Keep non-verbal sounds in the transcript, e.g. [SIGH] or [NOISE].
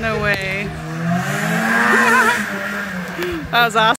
No way. [LAUGHS] that was awesome.